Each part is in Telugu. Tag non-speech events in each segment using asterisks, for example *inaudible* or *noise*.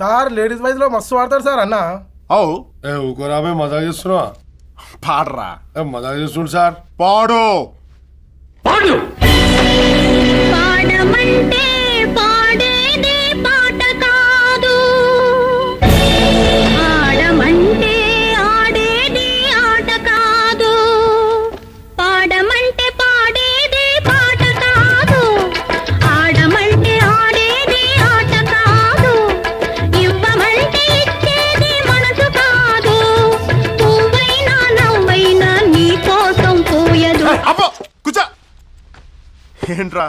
సార్ లేడీస్ వైజ్లో మస్తు వాడతారు సార్ అన్న. అవు. ఏ ఊకోరా మేము మజా చేస్తున్నావా? పాడరా. ఏ మజా చేస్తుండు సార్. పాడు. పాడమంటే ఏంట్రా?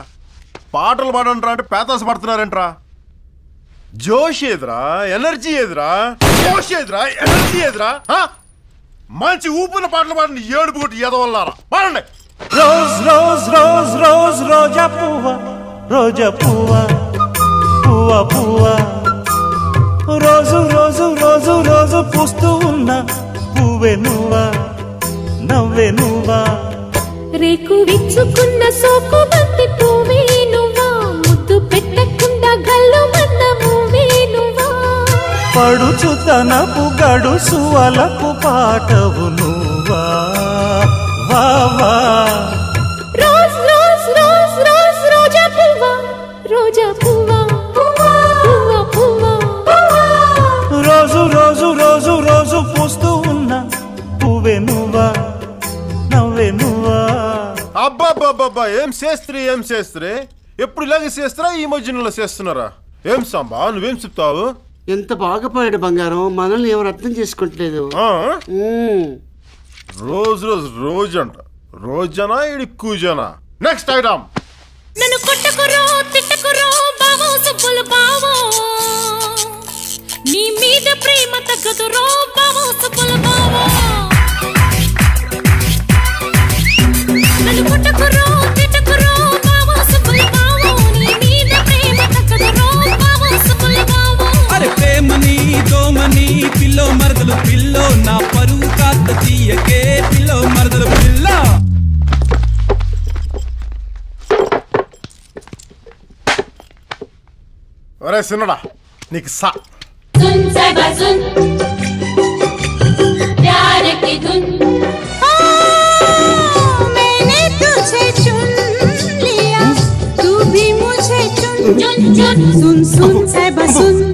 పాటలు పాడంట్రా అంటే పేతాస పడుతున్నారేంట్రా? జోష్ ఏదిరా? ఎనర్జీ ఏదిరా? జోష్ ఏదిరా? ఎనర్జీ ఏదిరా? మంచి ఊపిన పాటలు పాడండి ఏడుపు కొట్టి ఎదవల్లారా పాడండి. రోజ్ రోజ్ రోజ్ రోజ్ రోజా పువ్వ రోజా పువ్వ పువ్వ పువ్వ. రోజు రోజు రోజు రోజు పూస్తూ ఉన్న పువ్వే నువ్వా నవ్వే నువ్వా. రేకు విచ్చుకున్న సోకు బంతి పువ్వే నువ్వా? ముద్దు పెట్టకుండా గల్లు మన్న పువ్వే నువ్వా? పడుచు తనపు గడుసు అలకు పాటవు నువ్వా? వా అబ్బాబ్బాబ్బా ఏం చేస్త్రీ ఏం చేస్త్రీ ఎప్పుడు ఇలాగే చేస్తారా ఈ మధ్యలో చేస్తున్నారా ఏం సాంబా నువ్వేం చెప్తావు? ఎంత బాగా పాడాడు బంగారం మనల్ని ఎవరు అర్థం చేసుకుంటలేదు. ఆ? మ్మ్. రోజు రోజు రోజు అంట రోజనా ఇడి కూజనా? నెక్స్ట్ ఐటమ్ నన్ను కొట్టకురో తిట్టకురో బావో సుబ్బులు బావో. నీ మీద ప్రేమ తగ్గదురో బావో సుబ్బులు బావో. పిల్లో మరదలు పిల్లో నా పరువు కాస్త తీయకే పిల్లో మరదలు పిల్ల ఒరే సిన్నడా నీకు సా सुन सबा सुन प्यार की धुन सुन सुन से बसुन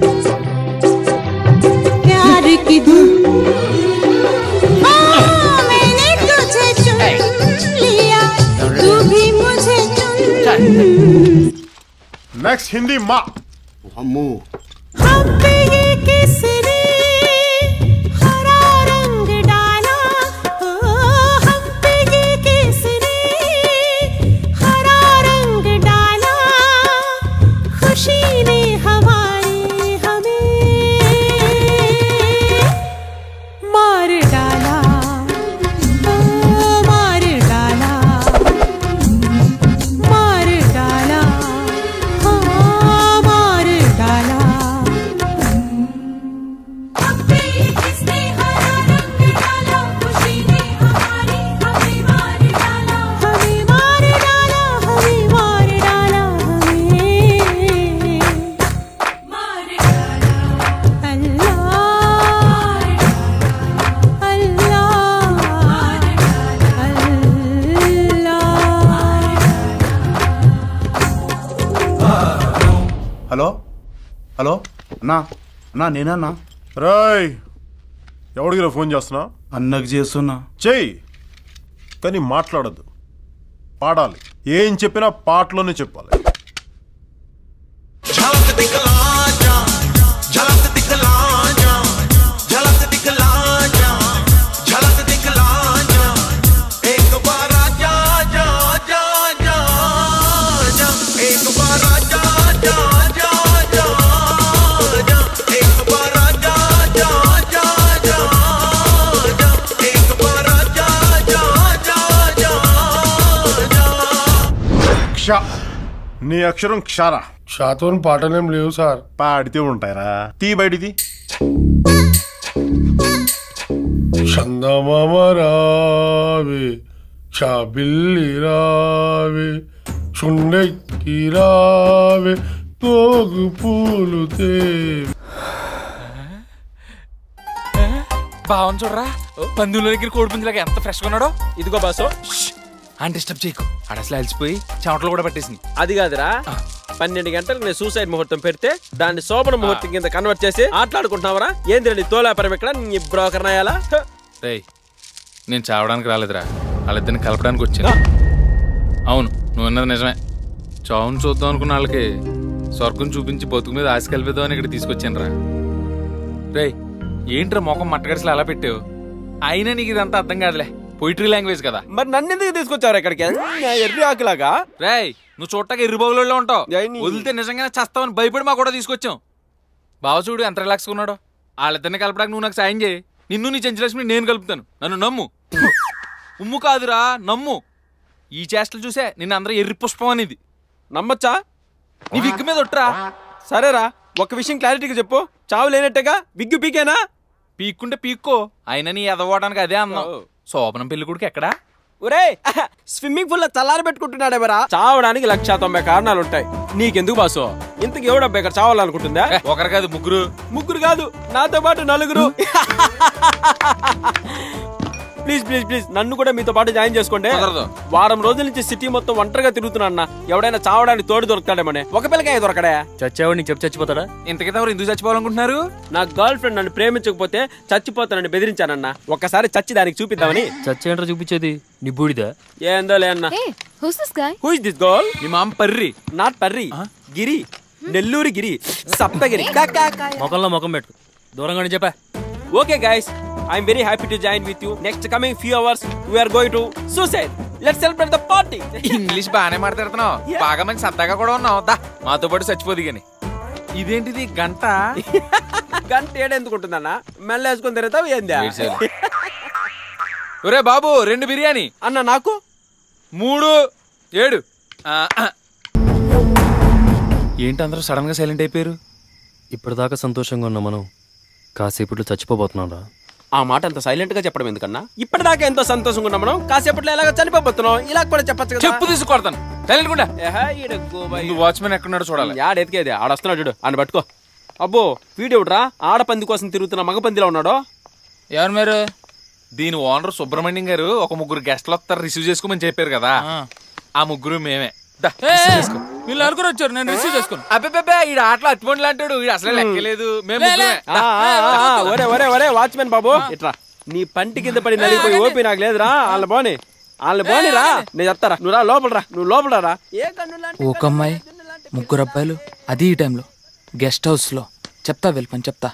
प्यार की धुन। हाँ, मैंने तुझे चुन लिया तू भी मुझे चुन। नेक्स्ट हिंदी माँ हमू हम भी ये केसरी అన్నా అన్నా నేనన్నా రాయ్ ఎవడికి ఫోన్ చేస్తున్నా? అన్నకు చేస్తున్నా. చెయ్యి. కానీ మాట్లాడద్దు. పాడాలి. ఏం చెప్పినా పాటలోనే చెప్పాలి. క్ష. నీ అక్షరం క్షారా. షాతోని పాటలేం లేవు సార్. పాడితే ఉంటాయరా. తీ బయటిది. చందమామ రావే చాబిల్లి రావే చుండెక్కి రావే తోగు పూలు బావని చూడరా. పందుల దగ్గర కోడి పుంజులాగా ఎంత ఫ్రెష్గా ఉన్నాడో. ఇదిగో బాసు. అని డిస్టర్బ్ చేయకు. ఆడ అసలు అలసిపోయి చెమటలు కూడా పట్టేసింది. అది కాదురా. పన్నెండు గంటలకు నేను సూసైడ్ ముహూర్తం పెడితే దాన్ని శోభన ముహూర్తం కింద కన్వర్ట్ చేసి ఆటలాడుకుంటున్నావరా? ఏంది నీ తోలాపరం ఇక్కడ? నీ బ్రోకర్ నాయాలా రేయ్ నేను చావడానికి రాలేదురా. వాళ్ళిద్దరిని కలపడానికి వచ్చాను. అవును నువ్వు అన్నది నిజమే. చావును చూద్దాం అనుకున్న వాళ్ళకి స్వర్గం చూపించి బతుకు మీద ఆశ కలిపేద్దామని ఇక్కడ తీసుకొచ్చాను రా రేయ్ ఏంట్రా మొఖం మట్టగడిసలు అలా పెట్టావు? అయినా నీకు ఇదంతా అర్థం కాదులే. పొయిటరీ లాంగ్వేజ్ కదా. మరి నన్ను ఎందుకు తీసుకొచ్చారు ఇక్కడికి? నా ఎర్రి ఆకులాగా. రేయ్ నువ్వు చూడటాక ఎర్రిబాబులో ఉంటావు. ఏయ్ నీ- వదిలితే నిజంగానే చస్తావని భయపడి మా కూడా తీసుకొచ్చాం. బావ చూడు ఎంత రిలాక్స్ ఉన్నాడో. వాళ్ళిద్దరిని కలపడానికి నువ్వు నాకు సాయం చేయి. నిన్ను నీ చెంచలక్ష్మి నేను కలుపుతాను. నన్ను నమ్ము. ఉమ్ము కాదురా నమ్ము. ఈ చేష్టలు చూసే నిన్ను అందరూ ఎర్రి పుష్పం అనేది. నమ్మచ్చా? నీ విగ్గు మీద ఒట్రా సరేరా ఒక విషయం క్లారిటీగా చెప్పు. చావు లేనట్టేగా? విగ్గు పీకేనా? పీక్కుంటే పీక్కో. అయినా నీ ఎదవడానికి అదే అన్నాం. ఓ. శోభనం పెళ్ళి కొడుకు ఎక్కడా? ఒరే స్విమ్మింగ్ పూల్లో చల్లారి పెట్టుకుంటున్నాడేవరా చావడానికి లక్ష తొంభై కారణాలు ఉంటాయి నీకెందుకు బాసు? ఇంతకు ఎవడబ్బా ఇక్కడ చావాలనుకుంటుందా? ఒకరు కాదు ముగ్గురు. ముగ్గురు కాదు నాతో పాటు నలుగురు. *laughs* Please please please. నన్ను కూడా మీతో పాటు జాయిన్ చేసుకోండి. వారం రోజుల నుంచి సిటీ మొత్తం ఒంటరిగా తిరుగుతున్నా అన్న. ఎవడైనా చావడానికి తోడు దొరుకుతాడేమోనే ఒక పిల్లకాయ దొరకడే. చచ్చేవాడు నీకు చెప్పి చచ్చిపోతాడా? ఇంతకీ ఎవరు ఎందుకు చచ్చిపోవాలనుకుంటున్నారు? నా గర్ల్ ఫ్రెండ్ నన్ను ప్రేమించకపోతే చచ్చిపోతానని బెదిరించానన్న. ఒక్కసారి చచ్చి దానికి చూపిద్దామని. చచ్చేంట్రా చూపించేది? నీ బూడిదా. ఏందో లే అన్న. Hey, who's this guy? Who is this girl మీ మామ పర్రి. నాట్ పర్రి. గిరి. నెల్లూరు గిరి. సప్తగిరి. ముఖంలో ముఖం పెట్టు. దూరంగానే చెప్పా. Okay guys I'm very happy to join with you next coming few hours we're going to suicide let's celebrate the party English బాగానే మాట్లాడుతున్నావు. *laughs* బాగా మంచి సరదాగా కూడా ఉన్నావు. దా మాతో పాటు చచ్చిపోదు గాని. ఇదేంటిది గంట? *laughs* గంట ఏడెందుకు ఉంటుందన్న? మెల్ల వేసుకొని తిరుగుతావు ఏందా? ఒరే బాబు రెండు బిర్యానీ. అన్న నాకు? మూడు ఏడు. ఏంటి అందరూ సడన్గా సైలెంట్ అయిపోయారు? ఇప్పటిదాకా సంతోషంగా ఉన్న మనం. కాసేపట్లో చచ్చిపోబోతున్నాం రా. ఆ మాట అంత సైలెంట్గా చెప్పడం ఎందుకన్నా? ఇప్పటిదాకా ఎంతో సంతోషంగా ఉన్నాం మనం. కాసేపట్లో ఎలాగ చనిపోతున్నాం ఇలా కూడా చెప్పచ్చు కదా. చెప్పు తీసుకొడతాను సైలెంట్ కూడా ఏహే, ఈడ గోబాయ్. వాచ్మెన్ ఎక్కడున్నాడు చూడాలి. ఎతికేది ఆడొస్తున్నాడు చూడు. ఆయన పట్టుకో. అబ్బో వీడెవడ్రా ఆడపంది కోసం తిరుగుతున్న మగపందిలో ఉన్నాడో? ఎవరు మీరు? దీని ఓనర్ సుబ్రహ్మణ్యం గారు ఒక ముగ్గురు గెస్ట్లు వస్తారు. రిసీవ్ చేసుకోమని చెప్పారు కదా. ఆ ముగ్గురు మేమే. వీళ్ళు నలుగురు వచ్చారు నేను రిసీవ్ చేసుకోను అబ్బే ఈ ఆటలో అట్టుబండ్లు అంటాడు ఈడు అసలే లెక్కలేదు. ఒరే ఒరే ఒరే వాచ్మెన్ బాబు. ఇట్రా నీ పంటి కింద పడి నలిగిపోయి ఓపి నాకు లేదురా. వాళ్ళ పోని. వాళ్ళ పోని రా నేను చెప్తారా? నువ్వు రా లోపల రా నువ్వు లోపల రా ఒక అమ్మాయి ముగ్గురు అబ్బాయిలు అది ఈ టైంలో గెస్ట్ హౌస్లో చెప్తా వెళ్ళిపని చెప్తా.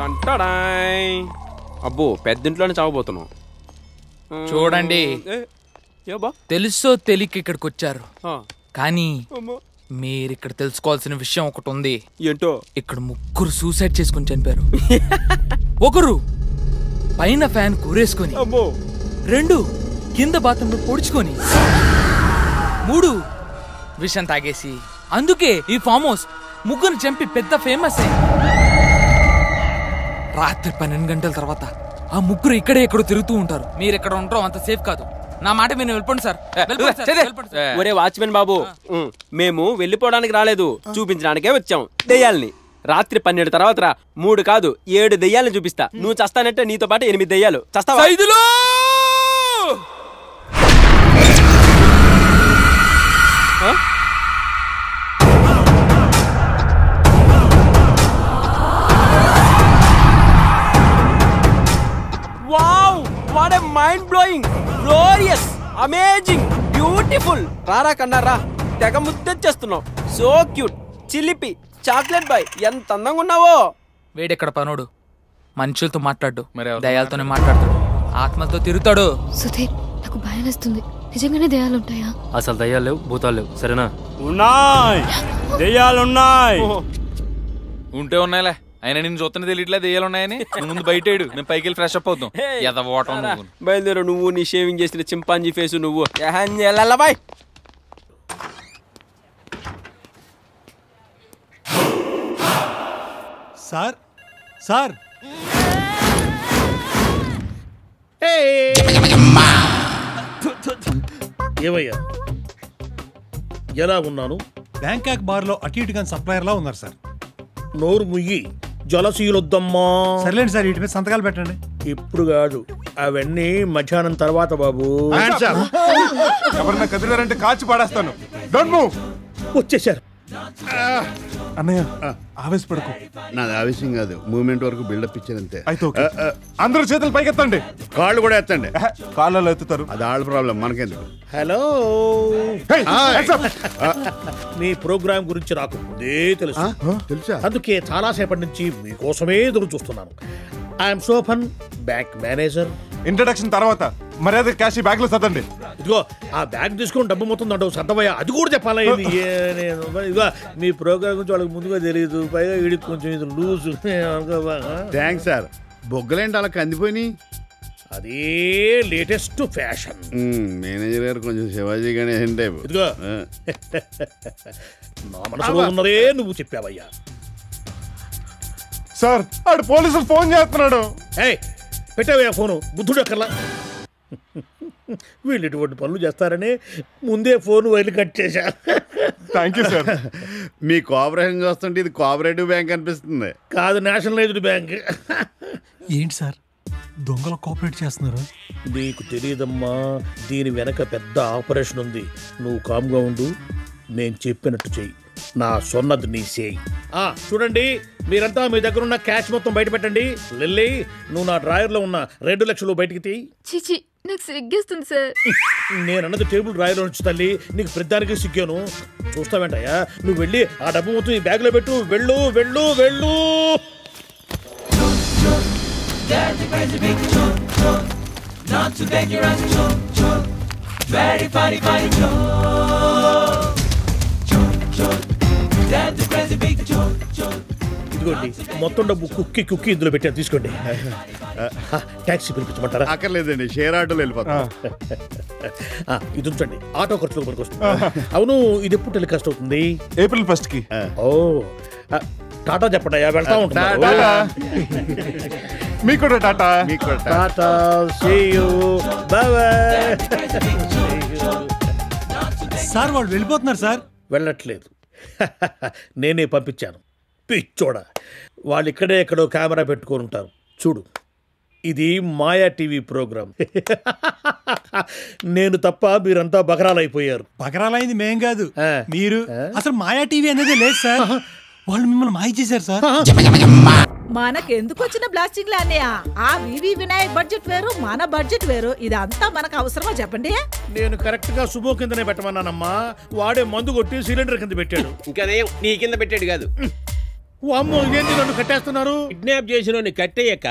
టంటడాయ్. అబ్బో పెద్దింట్లోనే చావబోతున్నావు చూడండి. తెలుసో తెలియక ఇక్కడికి వచ్చారు కానీ. మీరు ఇక్కడ తెలుసుకోవాల్సిన విషయం ఒకటి ఉంది ఏంటో? ఇక్కడ ముగ్గురు సూసైడ్ చేసుకుని చనిపారు *laughs* ఒకరు పైన ఫ్యాన్ కూరేసుకొని రెండు కింద బాత్రూంలో పొడుచుకొని మూడు విషం తాగేసి అందుకే ఈ ఫామ్ హౌస్ ముగ్గురు చంపి పెద్ద ఫేమస్ అయింది రాత్రి పన్నెండు గంటల తర్వాత ఆ ముగ్గురు ఇక్కడే ఎక్కడో తిరుగుతూ ఉంటారు. మీరు ఎక్కడ ఉంటారో అంత సేఫ్ కాదు. నా మాట మీరు వెళ్ళిపోండి సార్. ఒరే వాచ్మెన్ బాబు. మేము వెళ్ళిపోవడానికి రాలేదు. చూపించడానికే వచ్చాం. దెయ్యాలని. రాత్రి పన్నెండు తర్వాత రా. మూడు కాదు ఏడు దెయ్యాలని చూపిస్తా. నువ్వు చస్తానంటే నీతో పాటు ఎనిమిది దెయ్యాలు. చస్తావా? Saidulu! Wow mind blowing glorious amazing beautiful రారా కన్నా రా. తెగ ముద్దొచ్చేస్తున్నావు. సో క్యూట్ చిలిపి చాక్లెట్ బాయ్ ఎంత అందంగా ఉన్నావో. వేడెక్కడ పనుడు? మనుషులతో మాట్లాడు. మరి దయాలతోనే మాట్లాడతాడు. ఆత్మలతో తిరుగుతాడు. సుధీర్ నాకు భయం వేస్తుంది. నిజంగానే దయాలు ఉంటాయా? అసలు దయ్యాలు లేవు భూతాలు లేవు సరేనా? ఉన్నాయి. దెయ్యాలున్నాయి. ఉంటే ఉన్నాయిలే. ఆయన నిన్ను చూస్తున్న తెలియట్లే దెయ్యాలు ఉన్నాయని. నువ్వు ముందు బయట ఏడు మేము పైకి వెళ్ళి ఫ్రెష్ అప్ అవుతాం. ఎద ఓటం బయలుదేరు నువ్వు నీ షేవింగ్ చేసిన చింపాంజీ ఫేస్ నువ్వు. బాయ్. Sir sir. ఏమయ్యా? ఎలా ఉన్నాను? బ్యాంకాక్ బార్లో అటు ఇటుగా సప్లయర్ లా ఉన్నారు సార్. నోరు ముయ్యి. జలసీలొద్దమ్మా సర్లేండి సార్ వీటి మీద సంతకాలు పెట్టండి. ఇప్పుడు కాదు అవన్నీ మధ్యాహ్నం తర్వాత బాబు. ఎవరన్నా కదిలారంటే కాల్చి పాడేస్తాను. డోంట్ మూవ్ వచ్చేసారు. అన్నయ్య ఆవేశపడకు. నాది ఆవేశం కాదు మూమెంట్ వరకు బిల్డప్ ఇచ్చానంతే అయితే ఓకే. అందరూ చేతులు పైకెత్తండి. కాళ్ళు కూడా ఎత్తండి. కాళ్ళలో ఎత్తుతారు. అది ఆళ్ళ ప్రాబ్లం మనకెందుకు? హలో. మీ ప్రోగ్రామ్ గురించి నాకు ముందే తెలుసు. తెలుసా? అందుకే చాలాసేపటి నుంచి మీకోసమే ఎదురు చూస్తున్నాను. ఐఎమ్ సోఫన్ బ్యాంక్ మేనేజర్ ఇంట్రడక్షన్ తర్వాత మర్యాద క్యాష్ ఈ బ్యాగ్లో సర్దండి. ఇదిగో ఆ బ్యాగ్ తీసుకొని డబ్బు మొత్తం దండవు సర్దమయ్యా అది కూడా చెప్పాలా ఇదిగో మీ ప్రోగ్రామ్ గురించి వాళ్ళకి ముందుగా తెలియదు పైగా వీడికి కొంచెం ఇది లూజ్. Thanks sir. బొగ్గలేంటి అలా కందిపోయి అదే లేటెస్ట్ ఫ్యాషన్. మేనేజర్ గారు కొంచెం శివాజీ గణేశన్ టైప్. ఇదిగో. నా మనసులో ఉన్నదే నువ్వు చెప్పావయ్యా. సార్ ఆడు పోలీసులు ఫోన్ చేస్తున్నాడు. ఏయ్ పెట్టావయ్యా ఫోను? బుద్ధుడు అక్కర్లా? వీళ్ళు ఇటువంటి పనులు చేస్తారని ముందే ఫోన్ వైర్లు కట్ చేశా. థ్యాంక్ యూ సార్ మీ కోఆపరేషన్ చూస్తుంటే ఇది కోఆపరేటివ్ బ్యాంక్ అనిపిస్తుంది. కాదు నేషనలైజ్డ్ బ్యాంక్ ఏంటి సార్? దొంగలు కోఆపరేట్ చేస్తున్నారు? నీకు తెలియదమ్మా దీని వెనక పెద్ద ఆపరేషన్ ఉంది. నువ్వు కామ్గా ఉండు నేను చెప్పినట్టు చెయ్యి. నా సొన్నది నీ చేయి. ఆ చూడండి మీరంతా మీ దగ్గర ఉన్న క్యాష్ మొత్తం బయట పెట్టండి. లిల్లీ నువ్వు నా డ్రాయర్లో ఉన్న రెండు లక్షలు బయటికి తీ చిచి నాకు సిగ్గేస్తుంది సార్. నేను అన్నది టేబుల్ డ్రాయర్లో నుంచి తల్లి నీకు ప్రతిదానికి సిగ్గాను. చూస్తావేంటయ్యా? నువ్వు వెళ్ళి ఆ డబ్బు మొత్తం ఈ బ్యాగ్లో పెట్టు. వెళ్ళు వెళ్ళు వెళ్ళు. Not Dad, the crazy big chop, chop. ఇదిగోండి మొత్తం డబ్బు కుక్కి కుక్కి ఇందులో పెట్టాను తీసుకోండి. *laughs* ట్యాక్సీ పిలిపించమంటారా? అక్కర్లేదండి షేర్ ఆటోలో వెళ్ళిపోతాం. ఆ, ఇది ఉంచండి ఆటో ఖర్చులకు పనికి వస్తుంది. అవును ఇది ఎప్పుడు టెలికాస్ట్ అవుతుంది? ఏప్రిల్ ఫస్ట్కి. ఓ టాటా చెప్పండి వెళ్తా ఉంటాను టాటా. మీకు కూడా టాటా? మీకు కూడా tata. See you bye. Sir వాళ్ళు వెళ్ళిపోతున్నారు సార్. వెళ్ళట్లేదు. *laughs* నేనే పంపించాను. పిచ్చోడ వాళ్ళు ఇక్కడే ఎక్కడో కెమెరా పెట్టుకొని ఉంటారు. చూడు. ఇది మాయా టీవీ ప్రోగ్రామ్ *laughs* నేను తప్ప మీరంతా బకరాలైపోయారు. బకరాలైంది మేం కాదు. మీరు అసలు మాయా టీవీ అనేది లేదు సార్. వాళ్ళు మిమ్మల్ని మాయ చేశారు సార్. మనకెందుకు వచ్చిన బ్లాస్టింగ్ అన్నయ్య? ఆ వివి వినాయక్ బడ్జెట్ వేరు మన బడ్జెట్ వేరు. ఇదంతా మనకు అవసరమా చెప్పండి? నేను కరెక్ట్గా సుమో కిందనే పెట్టమన్నానమ్మా. వాడే మందు కొట్టి సిలిండర్ కింద పెట్టాడు. ఇంకా నీ కింద పెట్టాడు కాదు. అమ్మో ఏంటి నన్ను కట్టేస్తున్నారు? కిడ్నాప్ చేసిన కట్టేయక.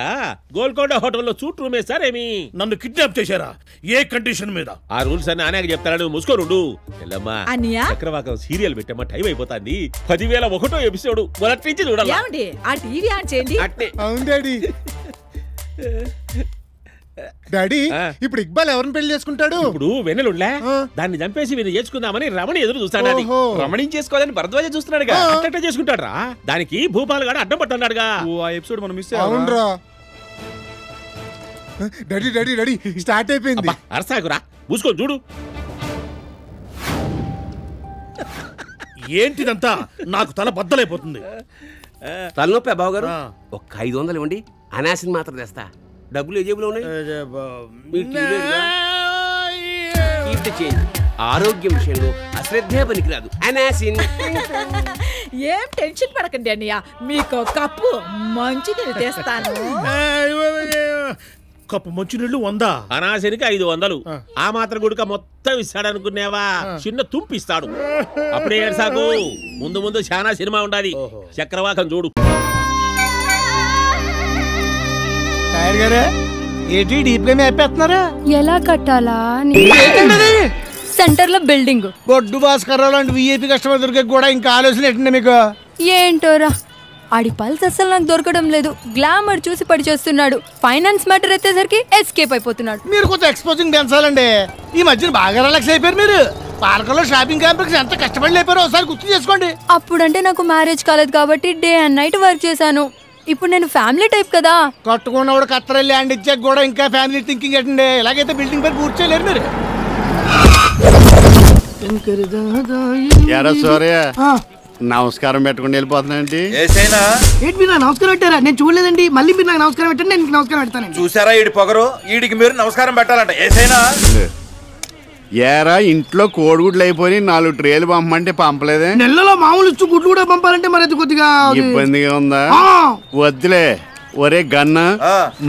గోల్కొండ హోటల్లో సూట్ రూమ్ వేస్తారేమి నన్ను కిడ్నాప్ చేశారా? ఏ కండిషన్ మీద? ఆ రూల్స్ అన్ని ఆనాక చెప్తాడు మూసుకోనుండు ఎల్లమ్మా అన్నయ్య? చక్రవాకం సీరియల్ పెట్టమ్మా టైం అయిపోతుంది. పదివేల ఒకటో ఎపిసోడ్ మొదటి నుంచి చూడాలి? ఏమండి? ఆ టీవీ ఆన్ చేయండి. అవును డాడీ. *laughs* డాడీ ఇప్పుడు ఇక్బాల్ ఎవరిని పెళ్ళి చేసుకుంటాడు? ఇప్పుడు వెన్నెలుండ్లే? దాన్ని చంపేసి వీళ్ళు చేసుకుందామని రమణి ఎదురు చూస్తాడు. రమణి చేసుకోవాలని భరద్వాజ చూస్తున్నాడుగా. అట్ట చేసుకుంటాడు రా దానికి భూపాల్ గాడు అడ్డం పట్టున్నాడుగా ఆ ఎపిసోడ్ మనం మిస్ అవునరా. డాడీ డాడీ డాడీ స్టార్ట్ అయిపోయింది. అరసాకురా. మూసుకొని చూడు. ఏంటిదంతా? నాకు తల బద్దలైపోతుంది. తలనొప్పి బాబు గారు ఒక్క ఐదు వందలు ఇవ్వండి. అనాసిన్ మాత్రం తెస్తా. డబ్బులు ఏ జేబులో ఉన్నాయి. ఆరోగ్యం విషయంలో అశ్రద్ధే పనికిరాదు. అనాసిన్. ఏం టెన్షన్ పడకండి అన్నయ్య. మీకు కప్పు మంచి తెస్తాను. కప్పు మంచినీళ్ళు వందా. అనాశనికి ఐదు వందలు. ఆ. మాత్రం గుడిక మొత్తం ఇస్తాడనుకునేవా చిన్న తుంపు ఇస్తాడు అప్పుడే ఏడ్సాకు ముందు ముందు చాలా సినిమా ఉండాలి. చక్రవాకం చూడు. టైర్ గారు ఏంటి డీప్గా మేపేస్తున్నారా ఎలా కట్టాలా సెంటర్లో బిల్డింగ్. బొడ్డు భాస్కర్ లాంటి విఐపి కస్టమర్ దొరికే కూడా ఇంకా ఆలోచన ఏంటండి మీకు? ఏంటోరా? ఆడి పల్స్ అస్సలు నాకు దొరకడం లేదు. గ్లామర్ చూసి పడి చేస్తున్నాడు. ఫైనాన్స్ మ్యాటర్ ఎత్తేసరికి ఎస్కేప్ అయిపోతున్నాడు. మీరు కొంచెం ఎక్స్పోజింగ్ పెంచాలండి ఈ మధ్యన బాగా రిలాక్స్ అయిపోయారు మీరు. పాలకల్లో షాపింగ్ కాంప్లెక్స్ ఎంత కష్టపడి లేపారో ఒకసారి గుర్తు చేసుకోండి. అప్పుడంటే నాకు మ్యారేజ్ కాలేదు కాబట్టి డే అండ్ నైట్ వర్క్ చేశాను. ఇప్పుడు నేను ఫ్యామిలీ టైప్ కదా. కట్టుకున్నవాడు కత్తర ల్యాండ్ ఇచ్చాక కూడా ఇంకా ఫ్యామిలీ థింకింగ్ ఏంటండి? ఇలాగైతే బిల్డింగ్ పై పూర్తి చేయలేరు మీరు? ఎరా సూర్య నమస్కారం పెట్టుకుని వెళ్ళిపోతున్నాండి ఏసైనా? ఏంటి మీరు నాకు నమస్కారం పెట్టారా? నేను చూడలేదండి. మళ్ళీ మీరు నాకు నమస్కారం పెట్టండి నేను మీకు నమస్కారం పెడతానండి. చూసారా ఈడి పొగరు? ఈడికి మీరు నమస్కారం పెట్టాలంట. ఏసైనా? ఏరా ఇంట్లో కోడిగుడ్లు అయిపోయి నాలుగు ట్రేలు పంపమంటే పంపలేదే? నెలలో మామూలు ఇచ్చు గుడ్లు కూడా పంపాలంటే మరి అది కొద్దిగా ఇబ్బందిగా ఉందా. వద్దులే. ఒరే గన్న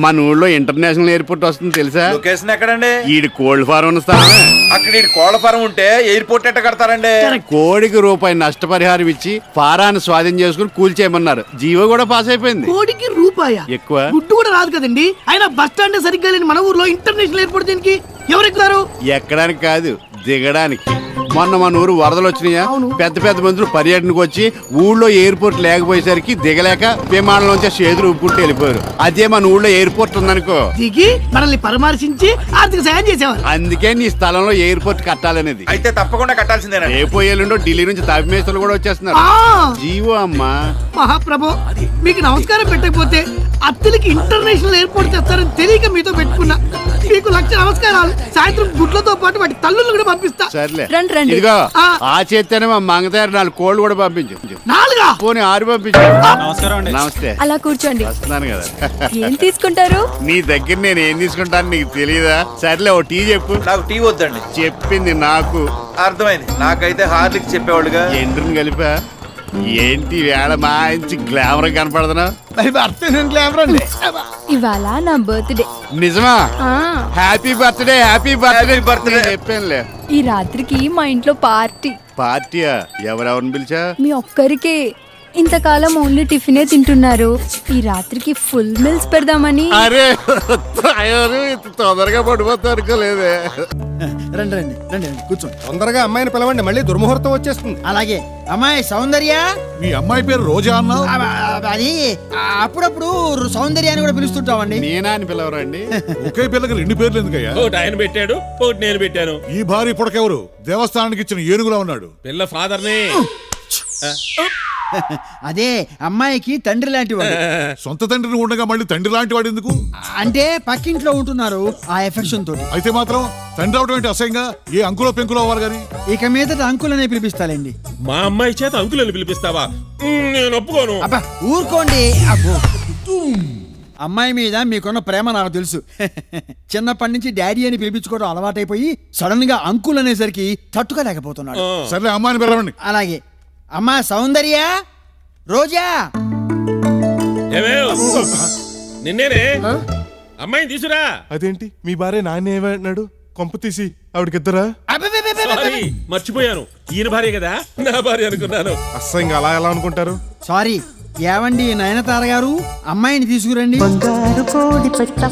మన ఊళ్ళో ఇంటర్నేషనల్ ఎయిర్పోర్ట్ వస్తుంది తెలుసా? లొకేషన్ ఎక్కడండి? ఈడి కోల్డ్ ఫారం స్థానం అక్కడ ఈడి కోళ్ళ ఫారం ఉంటే ఎయిర్పోర్ట్ ఎట్ట కడతారండి? కోడికి రూపాయి నష్టపరిహారం ఇచ్చి ఫారాన్ని స్వాధీనం చేసుకుని కూల్చేయమన్నారు జీవో కూడా పాస్ అయిపోయింది. కోడికి రూపాయ? ఎక్కువ. గుడ్డు కూడా రాదు కదండి? అయినా బస్ స్టాండ్ సరిగ్గా లేని మన ఊర్లో ఇంటర్నేషనల్ ఎయిర్పోర్ట్ దీనికి? ఎవరు ఎక్కుతారు ఎక్కడానికి కాదు దిగడానికి. మొన్న మన ఊరు వరదలు వచ్చినాయా? పెద్ద పెద్ద మందులు పర్యటనకు వచ్చి ఊళ్ళో ఎయిర్పోర్ట్ లేకపోయేసరికి దిగలేక విమానంలోంచి చేతులు ఊపుకుంటూ వెళ్ళిపోయారు. అదే మన ఊళ్ళో ఎయిర్పోర్ట్ ఉందనుకో. దిగి మనల్ని పరామర్శించి ఆర్థిక సాయం చేసేవారు. అందుకే నీ స్థలంలో ఎయిర్పోర్ట్ కట్టాలనేది. అయితే తప్పకుండా కట్టాల్సిందేనా రేపోయేళ్ళుండో ఢిల్లీ నుంచి తాపిమేస్తలు కూడా వచ్చేస్తున్నారు! జీవో అమ్మా. మహాప్రభు మీకు నమస్కారం పెట్టకపోతే అత్తలకి ఇంటర్నేషనల్ ఎయిర్పోర్ట్ తెస్తారని తెలియక మీతో పెట్టుకున్నా. మీకు లక్ష నమస్కారాలు. సాయంత్రం గుడ్లతో పాటు వాటి తల్లులు కూడా పంపిస్తా. సర్లే. రండి, రండి. ఇదిగో ఆ. చేత్తేనే మా మంగతారు నాలుగు కోళ్ళు కూడా పంపించు. నాలుగా? పోనీ ఆరు పంపించు. నమస్కారం అండి. నమస్తే. అలా కూర్చోండి. వస్తున్నాను కదా. ఏం తీసుకుంటారు? నీ దగ్గర నేను ఏం తీసుకుంటాను నీకు తెలియదా సర్లే ఓ టీ చెప్పు. నాకు టీ వద్దండి. చెప్పింది నాకు. అర్థమైంది. నాకైతే హార్లిక్ చెప్పేవాళ్ళుగా. ఎండ్రుని కలిపా? ఏంటి వేళ మంచి గ్లామర్ కనపడుతున్నా మరి భర్త గ్లామర్ అండి? ఇవాళ నా బర్త్డే నిజమా? Happy birthday happy birthday birthday చెప్పానులే. ఈ రాత్రికి మా ఇంట్లో పార్టీ. పార్టీయా? ఎవరెవరిని పిలిచా? మీ ఒక్కరికే. ఇంతకాలం ఓన్లీ టిఫినే తింటున్నారు. ఈ రాత్రికి ఫుల్ మీల్స్ పెడదామని. అరే తొందరగా పడిపోతా అనుకోలేదే రండి రండి రండి రండి కూర్చోండి. తొందరగా అమ్మాయిని పిలవండి మళ్ళీ దుర్ముహూర్తం వచ్చేస్తుంది. అలాగే. అమ్మాయి సౌందర్య? మీ అమ్మాయి పేరు రోజా ఆ, అది అప్పుడప్పుడు సౌందర్య అని కూడా పిలుస్తుంటామండి. నేనా అని పిలవరండి. *laughs* ఒకే పిల్లకి రెండు పేర్లు ఎందుకయ్యా? ఒకటి ఆయన పెట్టాడు ఒకటి నేను పెట్టాను. ఈ భారీ పుడకెవరు? దేవస్థానానికి ఇచ్చిన ఏనుగులా ఉన్నాడు. పిల్ల ఫాదర్ని. అదే అమ్మాయికి తండ్రి లాంటి వాడు *laughs* సొంత తండ్రిని ఉండగా మళ్ళీ తండ్రి లాంటి వాడు ఎందుకు? అంటే పక్కింట్లో ఉంటున్నారు ఆ ఎఫెక్షన్ తోటి. అయితే మాత్రం తండ్రి అవడం ఏంటి అసహ్యంగా? ఏ అంకులో పెంకులో అవ్వాలి కానీ? ఇక మీదట అంకుల్ అనే పిలిపిస్తాలండి. మా అమ్మాయి చేత అంకులని పిలిపిస్తావా? నేను ఒప్పుకోను. అబ్బా ఊరుకోండి. అబ్బో. అమ్మాయి మీద మీకున్న ప్రేమ నాకు తెలుసు. *laughs* చిన్నప్పటి నుంచి డాడీ అని పిలిపించుకోవడం అలవాటైపోయి సడన్గా అంకుల్ అనేసరికి తట్టుకోలేకపోతున్నాడు సర్లే అమ్మాయిని పిలవండి. అలాగే. అమ్మా సౌందర్య రోజా. నిన్నేనే? అమ్మాయిని తీసురా. అదేంటి? మీ భార్య నాన్న ఏమన్నాడు? కొంప తీసి ఆవిడకిద్దరా? సారీ మర్చిపోయాను. ఈయన భార్య కదా? నా భార్య అనుకున్నాను. అస్సంగా అలా ఎలా అనుకుంటారు? సారీ ఏవండి నయనతార గారు? అమ్మాయిని తీసుకురండి. బంగారు కోడి పెట్ట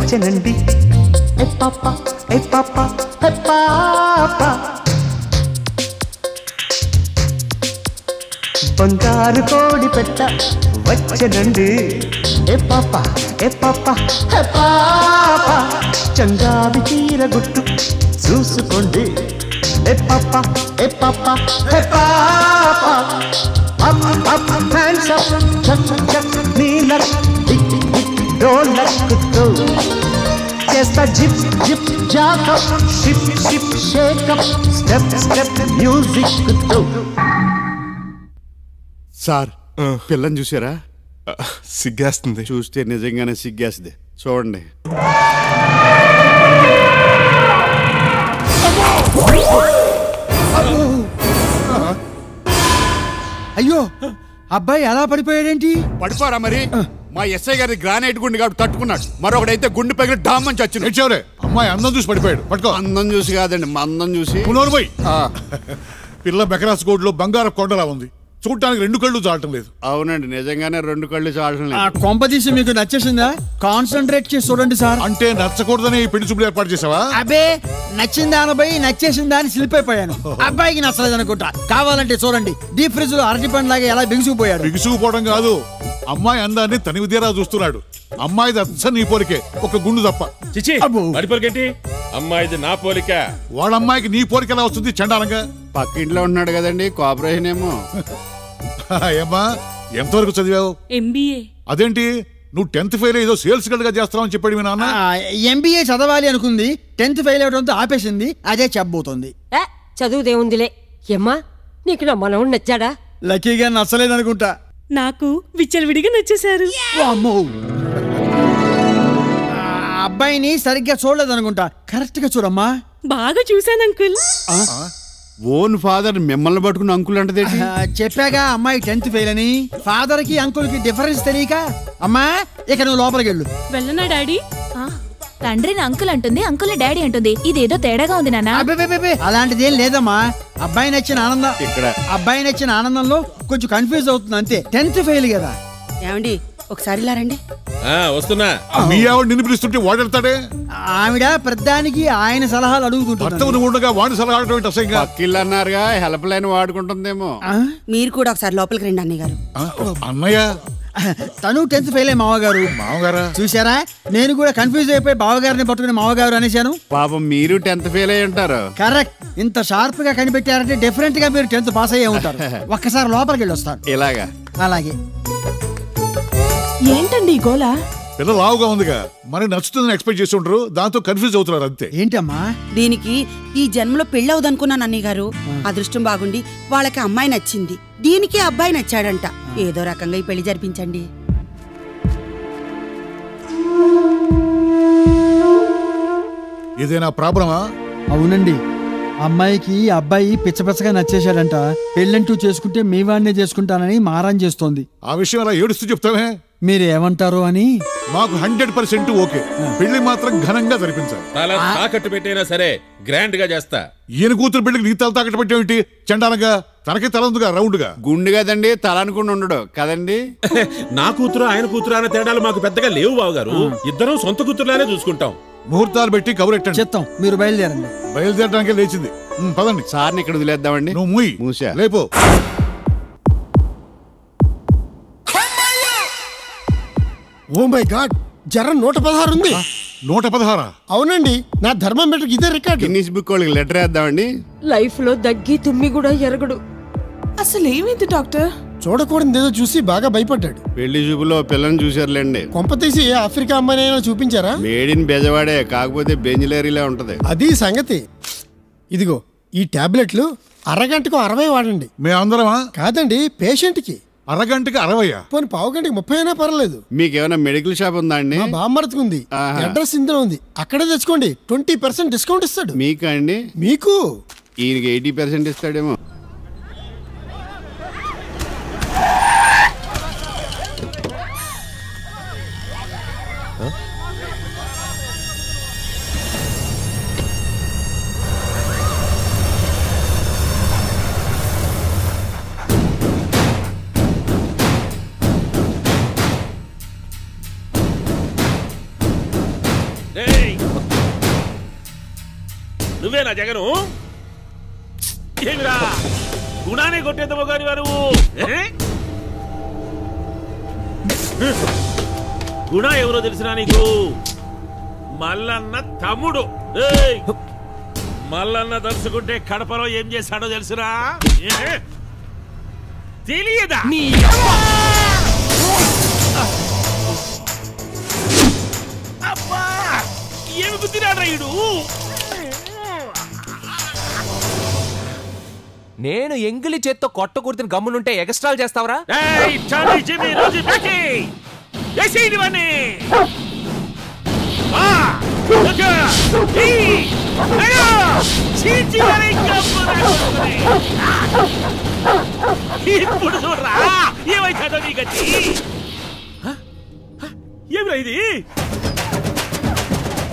వచ్చనండి. ఏ పాప ఏ పాప ఏ పాప. బంగారు కోడి పెట్ట వచ్చనండి ఏ పాప ఏ పాప ఏ పాప. చంగావి చీర గుట్టు చూసుకోండి. ఏ పాప ఏ పాప ఏ పాప. అప్ అప్ హ్యాండ్స్ అప్ చక్ చక్ నీలక్ టిక్ టిక్ డోలక్తో చేస్తా zip zip jack up ship ship shake up step step మ్యూజిక్తో sir పిల్లని చూసారా? సిగ్గేస్తుంది. చూస్తే నిజంగానే సిగ్గేస్తుంది. చూడండి. అయ్యో అబ్బాయి ఎలా పడిపోయాడేంటి? పడిపోరా మరి. మా ఎస్ఐ గారి గ్రానైట్ గుండి కాబట్టి తట్టుకున్నాడు. మరొకడైతే గుండె పగిలి డామ్మని చచ్చిన ఏడ్చావురే అమ్మాయి అందం చూసి పడిపోయాడు. పట్టుకో. అందం చూసి కాదండి మందం చూసి. పునోరు పోయి. పిల్ల మెకరాస్ కోడ్లో బంగారం కొండలా ఉంది. చూడటానికి రెండు కళ్ళు చాలటం లేదు. అవునండి నిజంగానే రెండు కళ్ళు చాలటం ఆ కొంప తీసి మీకు నచ్చేసిందా? కాన్సన్ట్రేట్ చేసి చూడండి సార్. అంటే నచ్చకూడదని ఈ పెళ్ళి చూపులు ఏర్పాటు చేసావా? అబ్బే నచ్చిందా అనబై నచ్చేసిందా అని స్లిప్ అయిపోయాను. అబ్బాయికి నచ్చలేదు అనుకుంటా. కావాలంటే చూడండి డీప్ ఫ్రిడ్జ్లో అరటి పండు లాగా ఎలా బిగుసుకుపోయాడు. బిగుసుకుపోవడం కాదు అమ్మాయి అందాన్ని తనివి తీరా చూస్తున్నాడు. అమ్మాయిది అచ్చ నీ పోలికే ఒక గుండు తప్ప. చిచి అమ్మాయిది నా పోలిక. వాళ్ళ అమ్మాయికి నీ పోలిక ఎలా వస్తుంది చండాలంగా? పక్క ఇంట్లో ఉంటున్నాడు కదండి కోఆపరేషన్ ఏమో. ఏమ్మా ఎంతవరకు చదివావు? ఎంబీఏ అదేంటి? నువ్వు టెన్త్ ఫెయిల్ ఏదో సేల్స్ గడ్గా చేస్తావని చెప్పాడు మీ నాన్న. ఎంబీఏ చదవాలి అనుకుంది టెన్త్ ఫెయిల్ అవడంతో ఆపేసింది అదే చెప్పబోతోంది. చదువుదేముందిలే ఏమ్మా నీకు నా మనవుడు నచ్చాడా? లక్కీగా నచ్చలేదనుకుంటా. నాకు విచ్చలవిడిగా నచ్చేశారు. అబ్బాయిని సరిగ్గా చూడలేదనుకుంటా. కరెక్ట్గా చూడమ్మా. బాగా చూశాను అంకుల్. ఓన్ ఫాదర్ మిమ్మల్ని పట్టుకుని అంకుల్ అంటదేంటి ఆ, చెప్పాగా అమ్మాయి టెన్త్ ఫెయిల్ అని. ఫాదర్కి అంకుల్కి డిఫరెన్స్ తెలియక అమ్మా ఇక నువ్వు లోపలికి వెళ్ళు. వెళ్ళనా డాడీ? తండ్రిని అంకుల్ అంటుంది అంకుల్ డాడీ అంటుంది. ఇదేదో తేడాగా ఉంది నాన్న. అబ్బే అలాంటిది ఏం లేదమ్మా. అబ్బాయి నచ్చిన ఆనందం ఇక్కడ. అబ్బాయి నచ్చిన ఆనందంలో కొంచెం కన్ఫ్యూజ్ అవుతుంది అంతే. టెన్త్ ఫెయిల్ కదా. ఏమండి? ఒకసారి ఇలా రండి. వస్తున్నా. మీ ఆవిడ నిన్ను పిలుస్తుంటే వాడెడతాడే ఆవిడ ప్రధానికి ఆయన సలహాలు అడుగుతుంటారు ఉండగా వాడిని సలహా అడగడం ఏంటి అసహ్యంగా? అన్నారుగా హెల్ప్ లైన్ వాడుకుంటుందేమో. మీరు కూడా ఒకసారి లోపలికి రండి అన్నయ్య గారు అన్నయ్య? తను టెన్త్ ఫెయిల్ అయ్యి మామగారు మామగారా చూసారా నేను కూడా కన్ఫ్యూజ్ అయిపోయి బావగారిని పట్టుకుని మామగారు అనేశాను. పాపం మీరు టెన్త్ ఫెయిల్ అయ్యి ఉంటారు. కరెక్ట్ ఇంత షార్ప్గా కనిపెట్టారంటే డిఫరెంట్గా మీరు టెన్త్ పాస్ అయ్యే ఉంటారు. *laughs* ఒక్కసారి లోపలికి వెళ్ళి వస్తాను ఇలాగా. అలాగే. ఏంటండి ఈ గోల పిల్ల లావుగా ఉందిగా. మరి నచ్చుతుందని ఎక్స్పెక్ట్ చేసి ఉంటారు. దాంతో కన్ఫ్యూజ్ అవుతున్నారు అంతే. ఏంటమ్మా? దీనికి ఈ జన్మలో పెళ్ళవుదనుకున్నాను అన్నయ్య గారు. అదృష్టం బాగుండి వాళ్ళకి అమ్మాయి నచ్చింది. దీనికి అబ్బాయి నచ్చాడంట. ఏదో రకంగా ఈ పెళ్ళి జరిపించండి. ఏదైనా ప్రాబ్లమా? అవునండి. అమ్మాయికి అబ్బాయి పిచ్చపిచ్చగా నచ్చేశాడంట. పెళ్ళంటూ చేసుకుంటే మీ వాడినే చేసుకుంటానని మారం చేస్తోంది. ఆ విషయం అలా ఏడుస్తూ చెప్తామే మీరు ఏమంటారు అని? మాకు హండ్రెడ్ పర్సెంట్ ఓకే. పెళ్ళి మాత్రం ఘనంగా జరిపించాలి. తల తాకట్టు పెట్టైనా సరే గ్రాండ్గా చేస్తా. ఈయన కూతురు పెళ్ళికి నీ తల తాకట్టు పెట్టేమిటి చండాలంగా? తనకి తలందుగా రౌండ్గా గుండు కదండి తల అనుకుని ఉండడు. కదండి? *laughs* నా కూతురు ఆయన కూతురు అనే తేడాలు మాకు పెద్దగా లేవు బావగారు. ఇద్దరం సొంత కూతురులానే చూసుకుంటాం. ముహూర్తాలు పెట్టి కబురెట్టండి చెప్తాం. మీరు బయలుదేరండి. బయలుదేరడానికి లేచింది. ఉమ్, పదండి. సార్ని ఇక్కడ వదిలేద్దామండి. నువ్వు మూయి. మూసా. లేపో. ఓ మై గాడ్ జ్వరం నూట పదహారు ఉంది. నూట పదహారా? అవునండి నా ధర్మమీటర్కి ఇదే రికార్డు. గిన్నీస్ బుక్ వాళ్ళకి లెటర్ వేద్దామండి. లైఫ్లో దగ్గి తుమ్మి కూడా ఎరగడు. అసలు ఏమైంది డాక్టర్? చూడకూడదు ఏదో చూసి బాగా భయపడ్డాడు. పెళ్ళి చూపులో పిల్లని చూసారులేండి కొంప తీసి ఏ ఆఫ్రికా అమ్మాయినైనా చూపించారా? మేడిన్ బెజవాడే కాకపోతే బెంజిలేరీలో ఉంటది. అది సంగతి. ఇదిగో ఈ టాబ్లెట్లు అరగంటకు అరవై వాడండి. మేమందరమా? కాదండి పేషెంట్కి. అరగంటకి అరవయ్యా? పోనీ పావు గంటకి ముప్పై అయినా పర్వాలేదు. మీకు ఏమైనా మెడికల్ షాప్ ఉందా అండి? మా బామ్మర్తికి ఉంది ఆహా. అడ్రస్ ఇందులో ఉంది. అక్కడే తెచ్చుకోండి. ట్వంటీ పర్సెంట్ డిస్కౌంట్ ఇస్తాడు. మీకు అండి? మీకు? ఈయనకి ఎయిటీ పర్సెంట్ ఇస్తాడేమో. నువ్వేనా జగను? ఏమిరా? గుణానే కొట్టేద్దామో గాని వారు ఏ? గుణ ఎవరో తెలిసినా నీకు? మల్లన్న తమ్ముడు! మల్లన్న దలుచుకుంటే కడపలో ఏం చేశాడో తెలుసురా? తెలియదా? ఏమి గుద్దినాడ్రా నేను ఎంగిలి చేత్తో కొట్టకూర్తిని గమ్మునుంటే ఎగస్ట్రాల్ చేస్తావరా? ఏయ్, ఇప్పుడు చూడరా ఏమైతుందో నీ ఏమిరా ఇది?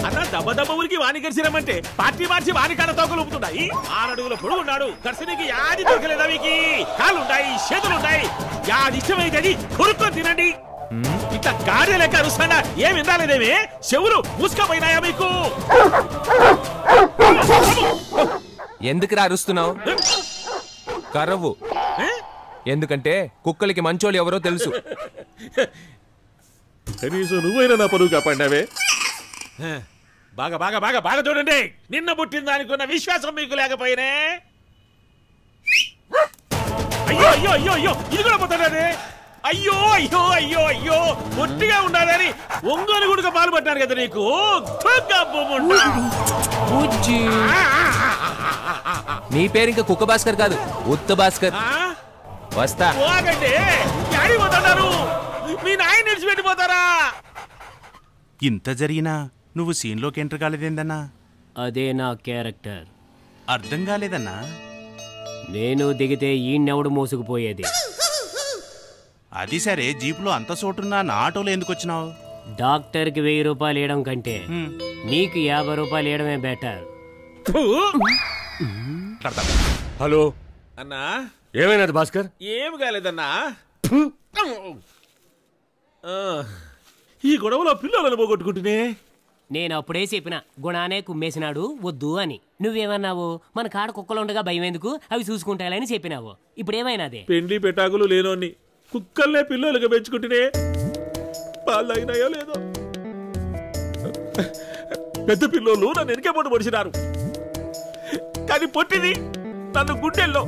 అన్న దెబ్బ దెబ్బ ఊరికి వాణి గడిచిరమ్మంటే పార్టీ మార్చి వాణి కాడ తోకలు ఊపుతున్నాయి ఆరడుగుల పొడుగు ఉన్నాడు. కర్సనికి యాది దొరకలేదా మీకు కాళ్ళుంటాయి చేతులుంటాయి యాది ఇష్టమైతే కొరుక్కొని తినండి. ఇట్లా గాడి లెక్క అరుస్తాడా ఏం వినాలేదేమే చెవులు మూసుకపోయినాయా మీకు? ఎందుకురా అరుస్తున్నావు? కరవు ఎందుకంటే కుక్కలకి మంచోళ్ళు ఎవరో తెలుసు. కనీసం నువ్వైనా నా పరువు కాపాడినావే. బాగా బాగా బాగా బాగా చూడండి. నిన్న పుట్టిన దానికి ఉన్న విశ్వాసం మీకు లేకపోయినే. అయ్యో అయ్యో అయ్యో అయ్యో. ఇది కూడా పోతాడే అయ్యో అయ్యో అయ్యో అయ్యో. ఒట్టిగా ఉండాలని ఒంగోలు గుడిక పాలు పట్టారు కదా నీకు. నీ పేరు ఇంకా కుక్క భాస్కర్ కాదు ఉత్త భాస్కర్. వస్తా. మీ నాయన నిడిచిపెట్టిపోతారా ఇంత జరిగినా నువ్వు సీన్లోకి ఎంటర్ కాలేదేందన్నా? అదే నా క్యారెక్టర్. అర్థం కాలేదన్నా? నేను దిగితే ఈయన్నెవడు మోసుకుపోయేది? అది సరే జీపులో అంత చోటున్నా నా ఆటోలో ఎందుకు వచ్చినావు? డాక్టర్కి వెయ్యి రూపాయలు ఇవ్వడం కంటే నీకు యాభై రూపాయలు ఇవ్వడమే బెటర్. హలో. అన్నా? ఏమైనది భాస్కర్? ఏం కాలేదన్నా? ఆ, ఈ గొడవలో పిల్లలను పోగొట్టుకుంటునే? నేను అప్పుడే చెప్పిన గుణానే కుమ్మేసినాడు వద్దు అని. నువ్వేమన్నావు? మన కాడ కుక్కలు ఉండగా భయం ఎందుకు అవి చూసుకుంటాయని చెప్పినావు ఇప్పుడేమైనాది పెండ్లి పెటాకులు లేనోన్ని కుక్కల్నే పిల్లలుగా పెంచుకుంటేనే పాలు తాగినాయో లేదో? పెద్ద పిల్లోళ్ళు నన్ను వెనకే పొట్టు పొడిచినారు. కానీ పొట్టిది నన్ను గుండెల్లో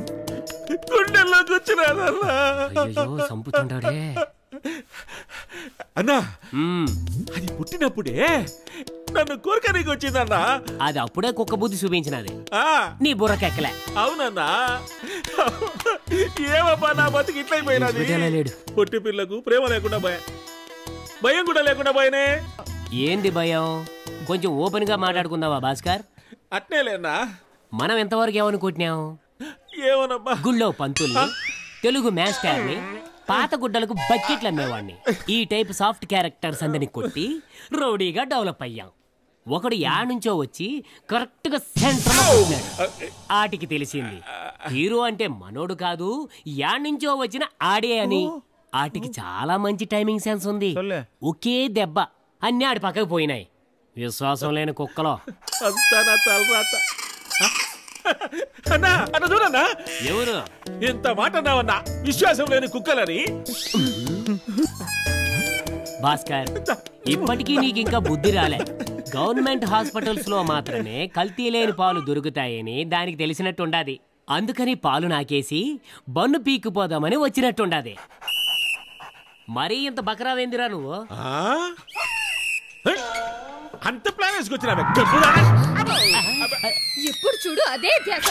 గుండెల్లో కూర్చున్నారన్నా సంపుతుంటాడే అన్నా అది పుట్టినప్పుడే నన్ను కోరికనికి వచ్చిందన్నా అది అప్పుడే కుక్క బుద్ధి చూపించినది. ఆ, నీ బుర్రకెక్కలే అవునన్నా. ఏమబ్బా నా బతికి ఇట్లయిపోయినది. పొట్టి పిల్లకు ప్రేమ లేకుండా పోయా. భయం కూడా లేకుండా పోయినే. ఏంది భయం? కొంచెం ఓపెన్గా మాట్లాడుకుందావా భాస్కర్? అట్నే లేనా మనం ఎంతవరకు ఏమనుకుంటున్నాం? ఏమోనబ్బా. గుళ్ళో పంతుల్ని తెలుగు మ్యాస్టర్ని పాత గుడ్డలకు బకెట్లు అమ్మేవాడిని ఈ టైప్ సాఫ్ట్ క్యారెక్టర్స్ అందరిని కొట్టి రౌడీగా డెవలప్ అయ్యాం. ఒకడు యా నుంచో వచ్చి కరెక్ట్గా సెంటర్ ఆటికి తెలిసింది హీరో అంటే మనోడు కాదు యా నుంచో వచ్చిన ఆడే అని. ఆటికి చాలా మంచి టైమింగ్ సెన్స్ ఉంది. ఒకే దెబ్బ అన్ని ఆడి పక్కకు పోయినాయి. విశ్వాసం లేని కుక్కలో. అంతా నా తలరాత. అన్నా అన్న చూడన్నా? ఎవరు? ఇంత మాట అన్నావన్నా విశ్వాసం లేని కుక్కలని. భాస్కర్ ఇప్పటికీ నీకు ఇంకా బుద్ధి రాలే. గవర్నమెంట్ హాస్పిటల్స్లో మాత్రమే కల్తీ లేని పాలు దొరుకుతాయని దానికి తెలిసినట్టుండాది. అందుకని పాలు నాకేసి బన్ను పీక్కుపోదామని వచ్చినట్టుండాది. మరీ ఇంత బకరావేందిరా నువ్వు? అంత ప్లాన్ వేసుకొచ్చినావే. ఎప్పుడు చూడు అదే ధ్యాస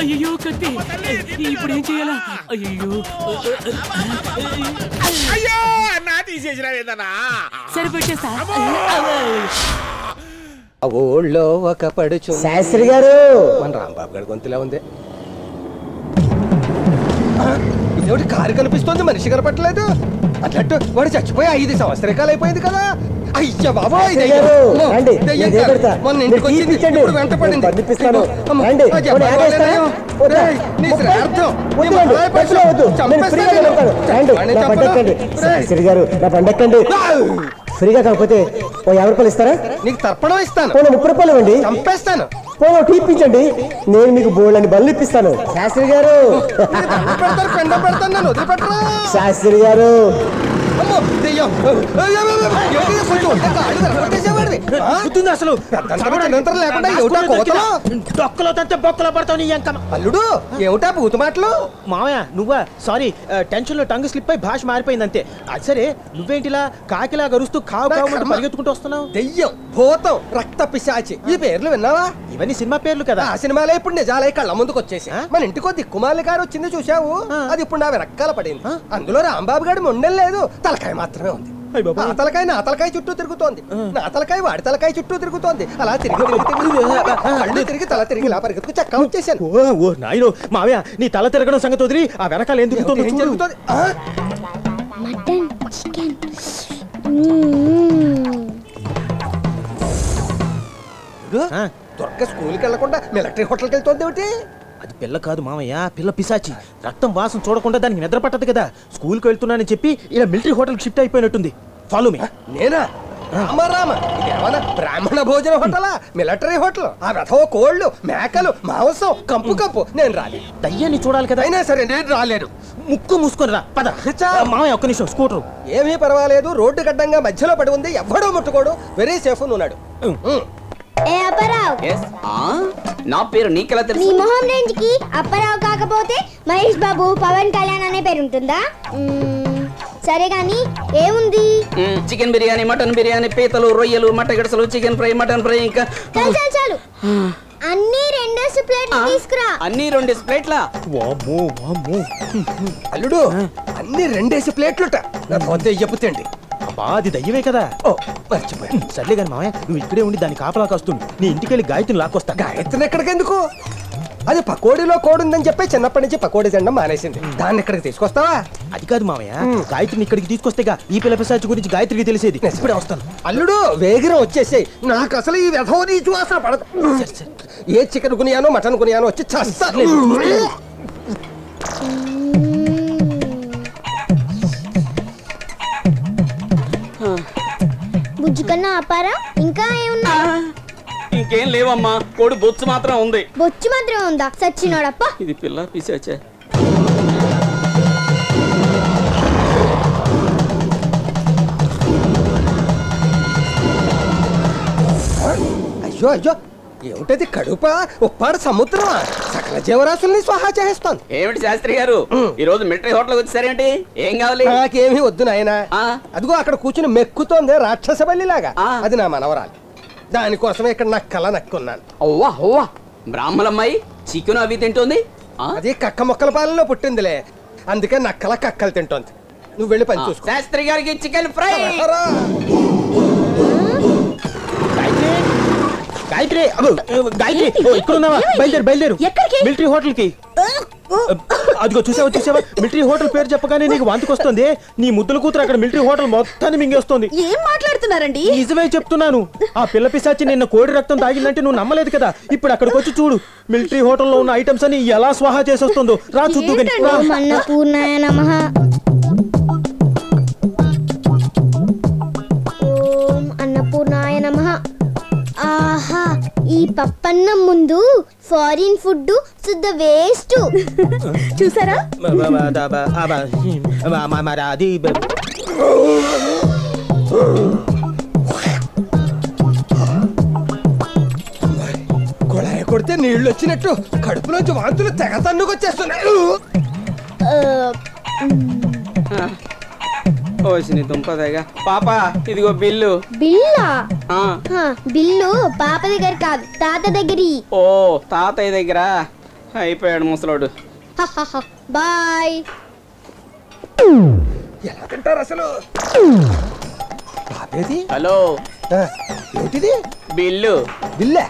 అయ్యో కత్తి. ఇప్పుడు ఏం చేయాలా? అయ్యో అయ్యో తీసేసినావేదన్నా సరిపెట్టేస్తా ఆ ఊళ్ళో ఒక పడుచు. శాస్త్రి గారు! మన రాంబాబు గారి గొంతులా ఉంది. ఇదేమిటి కారు కనిపిస్తోంది? మనిషి కనపట్లేదు అట్లట్టు వాడు చచ్చిపోయి ఐదు సంవత్సరాలు అయిపోయింది కదా. అయ్యా బాబోయ్ శాస్త్రి. గారు. మొన్న ఇంటికి వచ్చింది. ఇప్పుడు వెంట పడింది. నీ. పండక్కండి ఒరేయ్. శాస్త్రి గారు నా పండక్కండి ఫ్రీగా కాకపోతే ఓ యాభై రూపాయలు ఇస్తారా? నీకు తర్పణం ఇస్తాను. పోనీ ముప్పై రూపాయలు ఇవ్వండి. చంపేస్తాను. పోనీ టీ ఇప్పించండి నేను మీకు బోల్డ్ బళ్ళు ఇప్పిస్తాను. శాస్త్రి గారు. పెడతారు పెండ పెడతాను నన్ను వదిలిపెట్టరా శాస్త్రి గారు అమ్మో దెయ్యం ఏంటి కొంచెం ఉంటే కాళ్ళు కనపట్టేసేవాడివి గుర్తుంది అసలు? లేకుండా ఏమిటా కోతలు? డొక్కలో తంతే బొక్కలో పడతావు నీ ఎంకమ్మ. అల్లుడు ఏమిటా బూతు మాటలు? మామయ్య నువ్వా? సారీ టెన్షన్లో టంగ్ స్లిప్ అయి భాష మారిపోయింది అంతే అది సరే నువ్వేంటిలా కాకిలా గరుస్తూ కావు కావు పరిగెత్తుకుంటూ వస్తున్నావు? దెయ్యం భూతం రక్త పిశాచి. ఈ పేర్లు విన్నావా? ఇవన్నీ సినిమా పేర్లు కదా. ఆ సినిమాలే ఇప్పుడు నిజాలై కళ్ళ ముందుకు వచ్చేసి మన ఇంటికో దిక్కుమాలి గారు వచ్చింది చూసావు అది ఇప్పుడు నా వెనకాల పడింది. అందులో రాంబాబు గారి మొండెం లేదు. తలకాయ మాత్రమే ఉంది. ఆ తలకాయ నా తలకాయ చుట్టూ తిరుగుతోంది. నా తలకాయ వాడి తలకాయ చుట్టూ తిరుగుతోంది. అలా తిరిగి తిరిగి తిరిగి కళ్ళు తిరిగి తల తిరిగి ఇలా పరిగెత్తుకు చక్క వచ్చేసాను. ఓ ఓ నాయనో మామయ్య నీ తల తిరగడం సంగతి వదిలి ఆ వెనకాల ఏం దిగుతుందో ఏం చూడు. జరుగుతోంది? ఆ? Mutton chicken. ఇదిగో, దుర్గ స్కూల్కి వెళ్ళకుండా మిలిటరీ హోటల్కి వెళ్తోంది ఏమిటి? పిల్ల కాదు మామయ్య పిల్ల పిశాచి. రక్తం వాసన చూడకుండా దానికి నిద్ర పట్టదు కదా. స్కూల్కి వెళ్తున్నానని చెప్పి ఇలా మిలిటరీ హోటల్కి షిఫ్ట్ అయిపోయినట్టుంది. ఫాలో మీ నేనా? రామ రామ. ఇదేమన్నా బ్రాహ్మణ భోజన హోటలా? Military hotel. ఆ రథవ కోళ్ళు మేకలు మాంసం కంపు కంపు. నేను రాలేదు దయ్యాన్ని చూడాలి కదా. అయినా సరే నేను రాలేను. ముక్కు మూసుకొని రా. పద. మామయ్య ఒక్క నిమిషం స్కూటర్. ఏమీ పర్వాలేదు. రోడ్డు గడ్డంగా మధ్యలో పడి ఉంది. ఎవ్వడూ ముట్టుకోడు. వెరీ సేఫ్ ఉన్నాడు. ఏ అప్పారావు? నా పేరు నీకెలా నీ తెలుసు మొహం రేంజ్కి అప్పారావు కాకపోతే మహేష్ బాబు పవన్ కళ్యాణ్ అనే పేరు ఉంటుందా? మ్మ్, సరే గాని ఏముంది? చికెన్ బిర్యానీ మటన్ బిర్యానీ పీతలు రొయ్యలు మట్టగడసలు చికెన్ ఫ్రై మటన్ ఫ్రై ఇంకా చాలు చాలు చాలు. అన్ని రెండేసి ప్లేట్లు తీసుకురా. అన్ని రెండు ప్లేట్లా వామ్మో వామ్మో. అల్లుడు అన్ని రెండేసి ప్లేట్లుట నా పొద్దు చెప్పుతండి అబ్బా అది దయ్యమే కదా. ఓ మర్చిపోయా సర్లే కానీ మామయ్య నువ్వు ఇక్కడే ఉండి దాని కాపలా కాస్తుంది నీ ఇంటికి వెళ్ళి గాయత్రిని లాక్కొస్తా. గాయత్రిని ఎక్కడికి ఎందుకు అది పకోడీలో కోడి ఉందని చెప్పి చిన్నప్పటి నుంచి పకోడీ తినడం మానేసింది. దాన్ని ఇక్కడికి తీసుకొస్తావా? అది కాదు మామయ్య. గాయత్రిని ఇక్కడికి తీసుకొస్తేగా ఈ పిల్ల పిశాచి గురించి గాయత్రికి తెలిసేది. ఇప్పుడే వస్తాను. అల్లుడు వేగిరం వచ్చేసేయ్. నాకు అసలు ఈ వ్యధవ నీచు వాసన పడదు. ఏ చికెన్ కొనియానో మటన్ కొనియానో వచ్చి చస్తాను బుజ్జి కన్నా ఆపారా? ఇంకా ఏమున్నా? ఇంకేం లేవమ్మా. కోడి బొచ్చు మాత్రం ఉంది. బొచ్చు మాత్రం ఉందా? సచ్చినోడప్ప. ఇది పిల్ల పిశాచే అయ్యో అయ్యో. ఏమిటది కడుప? ఉప్పాడు సముద్రమా సకల జీవరాశుల్ని స్వాహా చేస్తాను ఏమిటి శాస్త్రి గారు? ఈ రోజు మిలిటరీ హోటల్ వచ్చారేంటి ఏం కావాలి? నాకేమీ వద్దు నాయన. అదిగో అక్కడ కూర్చుని మెక్కుతోంది రాక్షస బల్లిలాగా. అది నా మనవరాలు. దానికోసమే ఇక్కడ నాకు కళ నక్కున్నాను. అవ్వా అవ్వా. బ్రాహ్మలమ్మాయి చికెన్ అవి తింటుంది? అది కక్క మొక్కల పాలనలో పుట్టిందిలే. అందుకే నక్కల కక్కలు తింటోంది. నువ్వు వెళ్ళి పని చూసుకో. శాస్త్రి గారికి చికెన్ ఫ్రై. గాయత్రి అగో, గాయత్రి ఓ, ఇక్కడ ఉన్నావా బయలుదేరు బయలుదేరు. మిలిటరీ హోటల్కి *laughs* అదిగో చూసావా చూసావా? మిలిటరీ హోటల్ పేరు చెప్పగానే నీకు వాంతికొస్తుంది. నీ ముద్దుల కూతురు అక్కడ మిలిటరీ హోటల్ మొత్తాన్ని మింగేస్తుంది. ఏం మాట్లాడుతున్నారండి? నిజమే చెప్తున్నాను. ఆ పిల్ల పిశాచి నిన్న కోడి రక్తం తాగిందంటే నువ్వు నమ్మలేదు కదా. ఇప్పుడు అక్కడికి వచ్చి చూడు. మిలిటరీ హోటల్లో ఉన్న ఐటమ్స్ అని ఎలా స్వాహా చేసేస్తుందో. రా చూద్దు గాని. రా. ఓం అన్నపూర్ణాయ నమః. ఓం అన్నపూర్ణాయ నమః. ఆహా ఈ పప్పన్నం ముందు ఫారిన్ ఫుడ్ శుద్ధ వేస్ట్. చూసారా? అది కుళాయి కొడితే నీళ్ళు వచ్చినట్టు కడుపులోంచి వాంతులు తెగ తన్నుకొచ్చేస్తున్నాయి. ఓసిని దుంపదేగా. పాప ఇదిగో బిల్లు. బిల్లా? ఆ, హా, బిల్లు పాప దగ్గర కాదు తాత దగ్గర. ఓ తాతయ్య దగ్గర. అయిపోయాడు ముసలోడు. బాయ్. ఎలా తింటారు అసలు? పాపేది? హలో. ఏంటిది? బిల్లు. బిల్లే?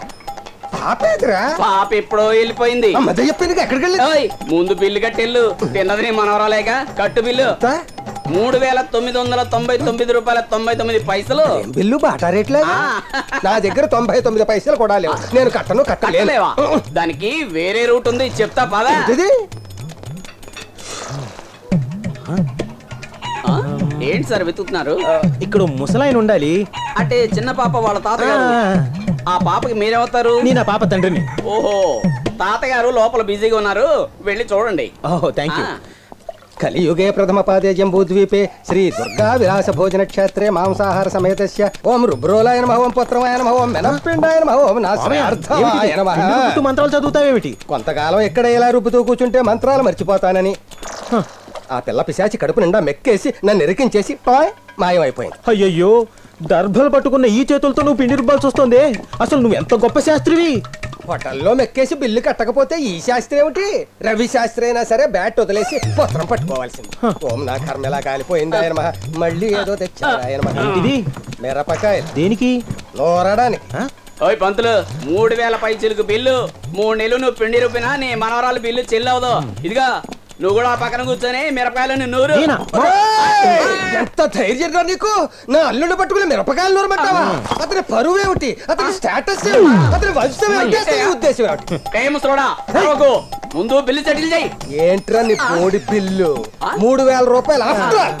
పాపేదిరా? పాప ఎప్పుడో వెళ్ళిపోయింది. మధ్య చెప్పింది ఎక్కడికి వెళ్ళి ఓయ్, ముందు బిల్లు కట్టెళ్ళు. తిన్నది నీ మనవరాలేగా. కట్టు బిల్లు. మూడు వేల తొమ్మిది వందల తొంభై తొమ్మిది రూపాయల తొంభై తొమ్మిది పైసలు. బిల్లు బాటా రేట్లే నా దగ్గర తొంభై తొమ్మిది పైసలు కూడా లేవు. నేను కట్టను కట్టలేవా? దానికి వేరే రూట్ ఉంది చెప్తా పదా? ఏంటి సార్ వెతుకుతున్నారు? ఇక్కడ ముసలాయన ఉండాలి. అంటే చిన్న పాప వాళ్ళ తాతగారు. ఆ. పాపకి మీరేమవుతారు నేను పాప తండ్రిని. ఓహో తాతగారు లోపల బిజీగా ఉన్నారు. వెళ్ళి చూడండి. ఓహో థ్యాంక్ యూ. కలియుగే ప్రథమ పాదే జంబూద్వీపే శ్రీ దుర్గా విలాస భోజన క్షేత్రే మాంసాహార సమేతస్య ఓం రుబ్రోలాయ నమః ఓం పుత్రమాయ నమః ఓం మెనపిండాయ నమః ఓం నాశ్రయార్థమాయ నమః రుబ్బుతూ మంత్రాలు చదువుతావేమిటి కొంతకాలం ఎక్కడ ఇలా రుబ్బుతూ కూర్చుంటే మంత్రాలు మర్చిపోతానని. ఆ పిల్ల పిశాచి కడుపు నిండా మెక్కేసి నన్ను ఎరికించేసి పాయ్ మాయమైపోయింది. అయ్యయ్యో దర్భలు పట్టుకున్న ఈ చేతులతో నువ్వు పిండి రుబ్బాల్సి వస్తుంది. అసలు నువ్వు ఎంత గొప్ప శాస్త్రివి? హోటల్లో మెక్కేసి బిల్లు కట్టకపోతే ఈ శాస్త్రి ఏమిటి? రవి శాస్త్రి అయినా సరే బ్యాట్ వదిలేసి పత్రం పట్టుకోవాల్సింది. ఓం నా కర్మ ఎలా కాలిపోయింది ఆయన మహా. మళ్ళీ ఏదో తెచ్చారు ఆయన మహా. ఏంటిది? మిరపకాయ దేనికి? నోరడానికి. ఓయ్ పంతులు మూడు వేల పై చిలుకు బిల్లు మూడు నెలలు నువ్వు పిండి రూపినా నీ మనవరాలు బిల్లు చెల్లవదు. ఇదిగా నువ్వు కూడా ఆ పక్కన కూర్చొని మిరపకాయలు నూరు! ఎంత ధైర్యంగా నీకు? నా అల్లుడు పట్టుకుని మిరపకాయలు నూరమంటావా? అతని పరువు ఏమిటి అతని స్టేటస్ అతని వంశం ఏమిటి? ఉద్దేశం ఏమిటి. ముందు బిల్లు సెటిల్ చేయి. ఏంట్రా నీ కోడి బిల్లు? మూడు వేల రూపాయలు ఆఫ్టర్.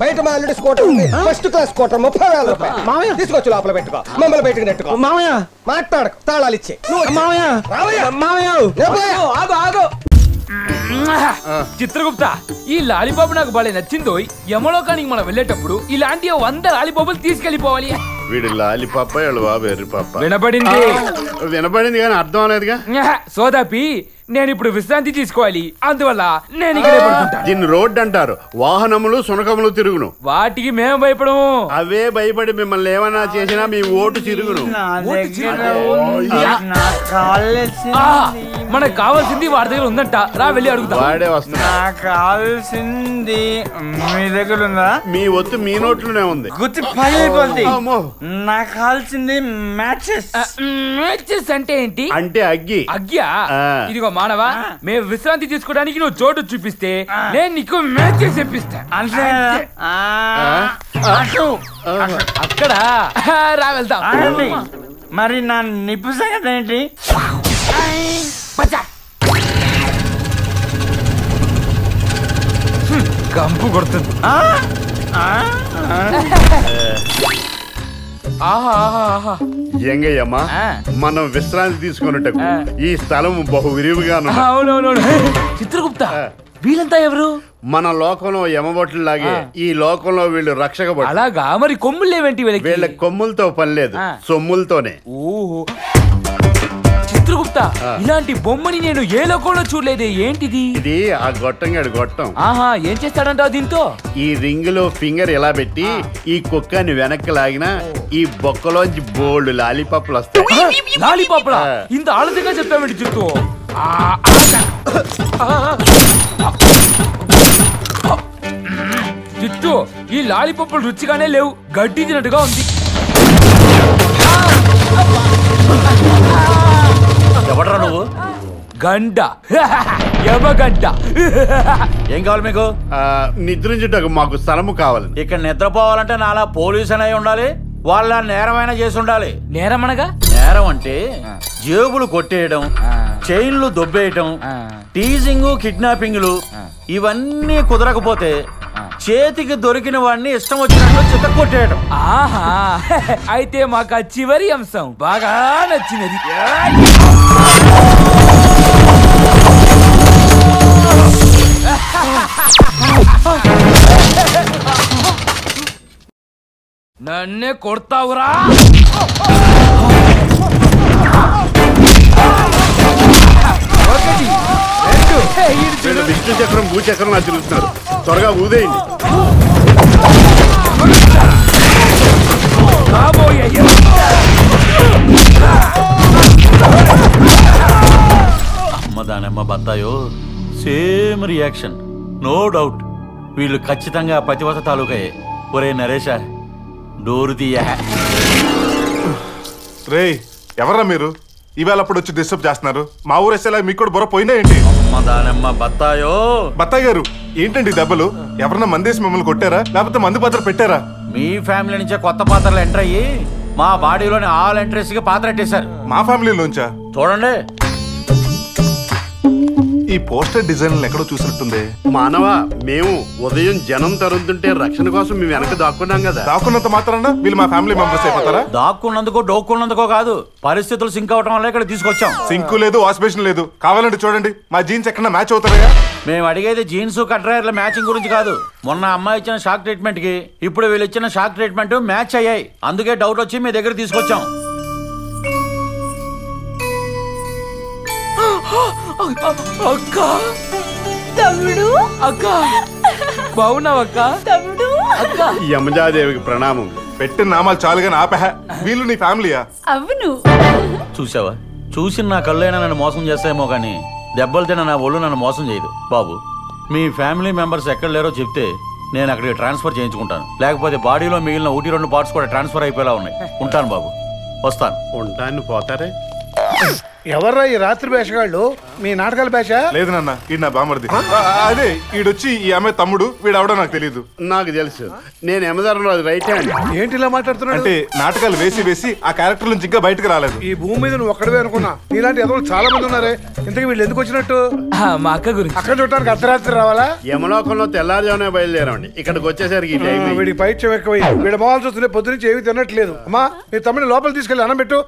బయట మా అల్లుడి స్కూటర్ ఉంది. ఫస్ట్ క్లాస్ స్కూటర్ ముప్పై వేల రూపాయలు. మామయ్య. తీసుకొచ్చి లోపల పెట్టుకో. మమ్మల్ని బయటకు నెట్టుకో. మామయ్య మాట్లాడకు. తాళాలు ఇచ్చే. మామయ్య రావయ్యా. మామయ్య. ఆగు ఆగు. చిత్రగుప్త ఈ లాలీపాప్ నాకు భలే నచ్చిందో. యమలోకానికి మనం వెళ్ళేటప్పుడు ఇలాంటి వంద లాలీపాపులు తీసుకెళ్ళిపోవాలి వీడు లాలిపాప వీళ్ళ బాబు ఎర్రి పాప? వినపడింది. వినపడింది కానీ అర్థం అనేదిగా న్యహ, సోదాపి నేను ఇప్పుడు విశ్రాంతి తీసుకోవాలి. అందువల్ల నేను ఇక్కడే పడుకుంటాను దీన్ని రోడ్డు అంటారు. వాహనములు సునకములు తిరుగును. వాటికి మేము భయపడము. అవే భయపడి మిమ్మల్ని ఏమైనా చేసినా మీ ఓటు తిరుగును. మనకు కావాల్సింది వాడి దగ్గర ఉందంట. రా వెళ్ళి అడుగుతా. వాడే వస్తున్నాడు నాకు కావాల్సింది మీ దగ్గర ఉందా? మీ ఒత్తు మీ నోట్లోనే ఉంది. గుర్తు పగిలిపోద్ది. అమ్మో. నాకు కావాల్సింది మ్యాచెస్. మ్యాచెస్ అంటే ఏంటి? అంటే అగ్గి. అగ్గ్యా? ఆ. ఇదిగో మానవా? మేము విశ్రాంతి తీసుకోవడానికి నువ్వు చోటు చూపిస్తే నేను నీకు మ్యాచెస్ తెప్పిస్తా అంతే. అక్కడ. రా వెళ్దాం. ఆగండి. మరి నా నిప్పు సంగతి ఏంటి? కంపు కొడుతుంది. ఎంగయ్యమ్మా మనం విశ్రాంతి తీసుకున్నట్టు ఈ స్థలం బహు అవునవునవును. చిత్రగుప్త వీళ్ళంతా ఎవరు? మన లోకంలో యమబొట్లు లాగే ఈ లోకంలో వీళ్ళు రక్షక. అలాగా మరి కొమ్ములు లేవేంటి వీళ్ళకి? వీళ్ళ కొమ్ములతో పని లేదు. సొమ్ములతోనే. ఓహో చిత్రగుప్త ఇలాంటి బొమ్మని నేను ఏ లోకంలో చూడలేదే? ఏంటిది? ఇది ఆ గొట్టంగాడు గొట్టం. ఆహా ఏం చేస్తాడంటావు దీంతో? ఈ రింగ్లో ఫింగర్ ఇలా పెట్టి ఈ కుక్కని వెనక్కి లాగినా ఈ బొక్కలోంచి బోల్డ్ లాలీపాప్లు వస్తాయి. లాలీపాప్లా? ఇంత ఆలస్యంగా చెప్పావేంటి చిత్తు. చిత్తు ఈ లాలీపాప్లు రుచిగానే లేవు. గడ్డి తినట్టుగా ఉంది. ఎవడరా నువ్వు? గంట. యమగంట. ఏం కావాలి మీకు? నిద్రించుటకు మాకు స్థలము కావాలి ఇక్కడ నిద్రపోవాలంటే నాలా పోలీసు అనే ఉండాలి వాళ్ళ నేరమైనా చేసి ఉండాలి నేరం అనగా? నేరం అంటే జేబులు కొట్టేయడం చైన్లు దొబ్బేయటం టీజింగ్ కిడ్నాపింగ్లు ఇవన్నీ కుదరకపోతే చేతికి దొరికిన వాడిని ఇష్టం వచ్చినట్లు చిత్త కొట్టేయడం ఆహా. *laughs* అయితే మాకు ఆ చివరి అంశం బాగా నచ్చినది. *laughs* నన్నే కొడతావురా. వీళ్ళు విష్ణు చక్రం భూచక్రం తిరుగుతున్నారు త్వరగా ఊదేయండి. అమ్మ దానమ్మ బత్తాయో సేమ్ రియాక్షన్. No doubt. వీళ్ళు ఖచ్చితంగా పతివత తాలూకాయే. ఒరే నరేష డోరు తీయ రేయ్ ఎవర్రా మీరు? ఇవాళ అప్పుడు వచ్చి డిస్టర్బ్ చేస్తున్నారు. మా ఊరు వేసేలా మీకు కూడా బుర్ర పోయినా ఏంటి? దానమ్మ బత్తాయో. బత్తాయి గారు ఏంటండి దెబ్బలు? ఎవరన్నా మందేసి మిమ్మల్ని కొట్టారా? లేకపోతే మందు పాత్ర పెట్టారా? మీ ఫ్యామిలీ నుంచే కొత్త పాత్రలు ఎంటర్ అయ్యి మా బాడీలోని ఆల్ ఎంట్రెస్కి పాత్ర పెట్టేశారు మా ఫ్యామిలీలోంచా చూడండి. ఈ పోస్టర్ డిజైన్ ఎక్కడో చూసినట్టుంది. మానవా మేము ఉదయం జనం తరుముతుంటే రక్షణ కోసం మేము వెనక దాక్కున్నాం కదా. దాక్కున్నంత మాత్రాన వీళ్ళు మా ఫ్యామిలీ మెంబర్స్ అయిపోతారా? దాక్కున్నందుకో డోక్కున్నందుకో కాదు. పరిస్థితులు సింక్ అవటం వల్ల ఇక్కడ తీసుకొచ్చాం. సింకు లేదు వాష్ బేసిన్ లేదు. కావాలంటే చూడండి మా జీన్స్ ఎక్కడ మ్యాచ్ అవుతాయా? మేము అడిగేది జీన్స్ కట్రాయర్ల మ్యాచింగ్ గురించి కాదు. మొన్న అమ్మాయి ఇచ్చిన షాక్ ట్రీట్మెంట్కి ఇప్పుడు వీళ్ళు ఇచ్చిన షాక్ ట్రీట్మెంట్ మ్యాచ్ అయ్యాయి. అందుకే డౌట్ వచ్చి మీ దగ్గర తీసుకొచ్చాం. అక్క! తమ్ముడు? అక్క! బాగున్నావు అక్క తమ్ముడు? అక్క! యమజాదేవికి ప్రణామం. పెట్టిన నామాలు చాలుగా ఆపహ. వీళ్ళు నీ ఫ్యామిలీయా? అవును. చూసావా? చూసిన నా కళ్ళైనా నన్ను మోసం చేస్తాయేమో కానీ దెబ్బలు తిన్న నా ఒళ్ళు నన్ను మోసం చేయదు. బాబు మీ ఫ్యామిలీ మెంబర్స్ ఎక్కడ లేరో చెప్తే నేను అక్కడికి ట్రాన్స్ఫర్ చేయించుకుంటాను. లేకపోతే బాడీలో మిగిలిన ఒకటి రెండు పార్ట్స్ కూడా ట్రాన్స్ఫర్ అయిపోయేలా ఉన్నాయి. ఉంటాను బాబు. వస్తాను. ఉంటాను పోతారే. ఎవర్రా ఈ రాత్రి వేషగాళ్ళు మీ నాటకాల భాష లేదు నాన్న ఈడు నా బామర్ది అదే ఈడొచ్చి ఈ అమ్మాయి తమ్ముడు వీడవడో నాకు తెలియదు నాకు తెలుసు. నేను యమధర్మరాజు రైట్ హ్యాండ్. ఏంటి ఇలా మాట్లాడుతున్నాడు? అంటే నాటకాలు వేసి వేసి ఆ క్యారెక్టర్ నుంచి ఇంకా బయటకు రాలేదు. ఈ భూమి మీద నువ్వు ఒక్కడవే అనుకున్నా. నీలాంటి ఎదవలు చాలా మంది ఉన్నారే. ఇంతకీ వీళ్ళు ఎందుకు వచ్చినట్టు? మా అక్క గురించి. అక్కడ చూడటానికి అర్ధరాత్రి రావాలా? యమలోకంలో తెల్లారుజామునే బయలుదేరామండి. ఇక్కడికి వచ్చేసరికి ఈ వీడికి పైత్యం ఎక్కువైంది వీడి మొహాలు చూస్తుంటే పొద్దు నుంచి ఏమీ తినట్లేదు. అమ్మా మీ తమ్ముని లోపల తీసుకెళ్ళి అన్నం పెట్టు.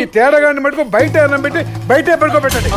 ఈ తేడాగాన్ని పెట్టుకో బయట అన్నం పెట్టి. బయటే పడుకోబెట్టండి.